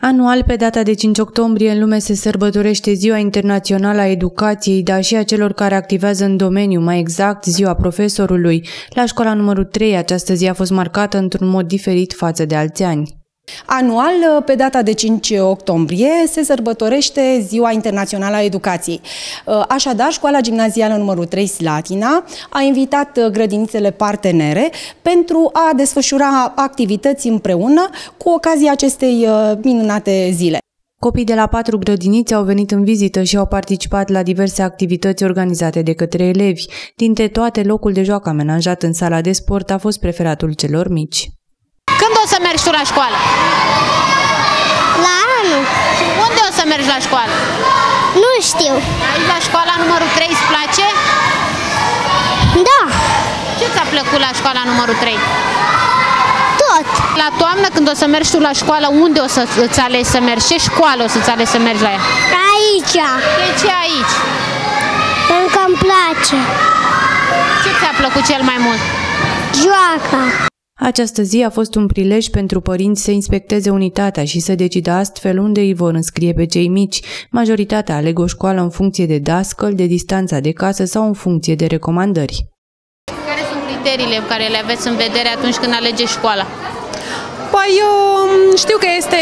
Anual, pe data de 5 octombrie, în lume se sărbătorește Ziua Internațională a Educației, dar și a celor care activează în domeniu, mai exact Ziua Profesorului. La școala numărul 3, această zi a fost marcată într-un mod diferit față de alți ani. Anual, pe data de 5 octombrie, se sărbătorește Ziua Internațională a Educației. Așadar, școala gimnazială numărul 3 Slatina a invitat grădinițele partenere pentru a desfășura activități împreună cu ocazia acestei uh, minunate zile. Copii de la patru grădinițe au venit în vizită și au participat la diverse activități organizate de către elevi. Dintre toate, locul de joacă amenajat în sala de sport a fost preferatul celor mici. Când o să mergi tu la școală? La anul. Și unde o să mergi la școală? Nu știu. Aici la școala numărul 3 îți place? Da. Ce ți-a plăcut la școala numărul 3? Tot. La toamnă, când o să mergi tu la școală, unde o să îți alegi să mergi? Ce școală o să-ți alegi să mergi la ea? Aici. De ce aici? Încă îmi place. Ce ți-a plăcut cel mai mult? Joaca. Această zi a fost un prilej pentru părinți să inspecteze unitatea și să decidă astfel unde îi vor înscrie pe cei mici. Majoritatea aleg o școală în funcție de dascăl, de distanța de casă sau în funcție de recomandări. Care sunt criteriile pe care le aveți în vedere atunci când alegeți școala? Păi eu știu că este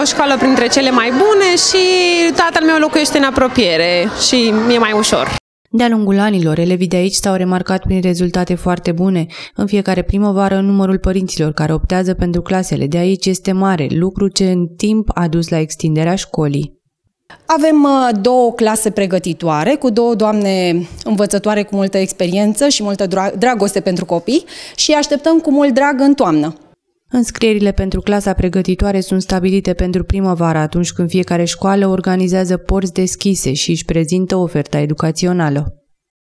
o școală printre cele mai bune și tatăl meu locuiește în apropiere și mi-e mai ușor. De-a lungul anilor, elevii de aici s-au remarcat prin rezultate foarte bune. În fiecare primăvară, numărul părinților care optează pentru clasele de aici este mare, lucru ce în timp a dus la extinderea școlii. Avem uh, două clase pregătitoare cu două doamne învățătoare cu multă experiență și multă dragoste pentru copii și așteptăm cu mult drag în toamnă. Înscrierile pentru clasa pregătitoare sunt stabilite pentru primăvară, atunci când fiecare școală organizează porți deschise și își prezintă oferta educațională.